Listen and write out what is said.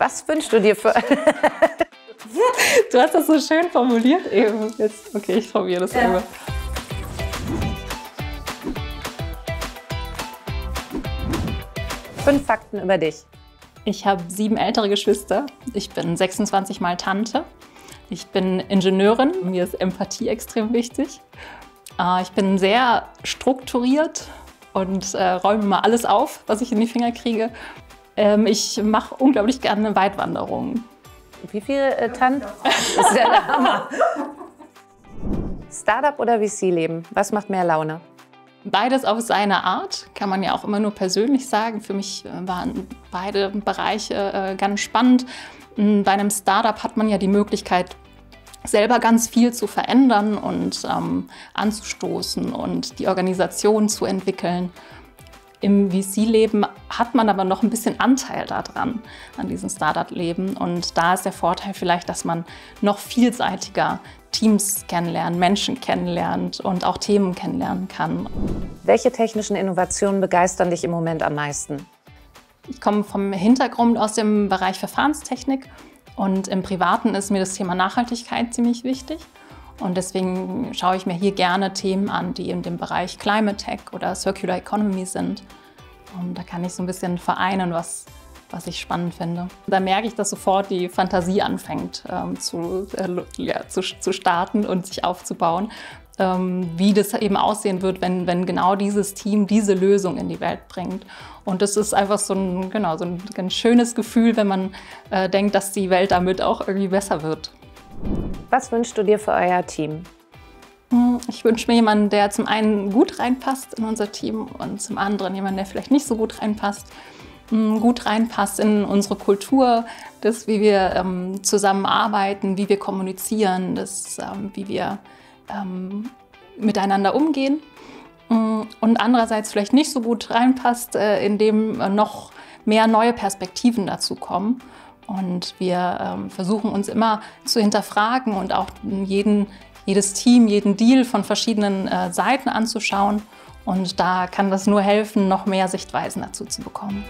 Was wünschst du dir für... du hast das so schön formuliert eben. Jetzt, okay, ich probiere das ja. immer. Fünf Fakten über dich. Ich habe sieben ältere Geschwister. Ich bin 26 Mal Tante. Ich bin Ingenieurin. Mir ist Empathie extrem wichtig. Äh, ich bin sehr strukturiert und äh, räume mal alles auf, was ich in die Finger kriege. Ähm, ich mache unglaublich gerne Weitwanderungen. Wie viele äh, Tanten? Das ist ja der Hammer. Startup oder VC-Leben? Was macht mehr Laune? Beides auf seine Art, kann man ja auch immer nur persönlich sagen. Für mich äh, waren beide Bereiche äh, ganz spannend. Hm, bei einem Startup hat man ja die Möglichkeit, selber ganz viel zu verändern und ähm, anzustoßen und die Organisation zu entwickeln. Im VC-Leben hat man aber noch ein bisschen Anteil daran, an diesem Startup-Leben. Und da ist der Vorteil vielleicht, dass man noch vielseitiger Teams kennenlernt, Menschen kennenlernt und auch Themen kennenlernen kann. Welche technischen Innovationen begeistern dich im Moment am meisten? Ich komme vom Hintergrund aus dem Bereich Verfahrenstechnik und im Privaten ist mir das Thema Nachhaltigkeit ziemlich wichtig. Und deswegen schaue ich mir hier gerne Themen an, die in dem Bereich Climate Tech oder Circular Economy sind. Und da kann ich so ein bisschen vereinen, was, was ich spannend finde. Da merke ich, dass sofort die Fantasie anfängt ähm, zu, äh, ja, zu, zu starten und sich aufzubauen, ähm, wie das eben aussehen wird, wenn, wenn genau dieses Team diese Lösung in die Welt bringt. Und das ist einfach so ein, genau, so ein ganz schönes Gefühl, wenn man äh, denkt, dass die Welt damit auch irgendwie besser wird. Was wünschst du dir für euer Team? Hm, ich wünsche mir jemanden, der zum einen gut reinpasst in unser Team und zum anderen jemanden, der vielleicht nicht so gut reinpasst. Hm, gut reinpasst in unsere Kultur, das, wie wir ähm, zusammenarbeiten, wie wir kommunizieren, das, ähm, wie wir ähm, miteinander umgehen. Hm, und andererseits vielleicht nicht so gut reinpasst, äh, indem äh, noch mehr neue Perspektiven dazu kommen. Und wir ähm, versuchen uns immer zu hinterfragen und auch jeden, jedes Team, jeden Deal von verschiedenen äh, Seiten anzuschauen. Und da kann das nur helfen, noch mehr Sichtweisen dazu zu bekommen.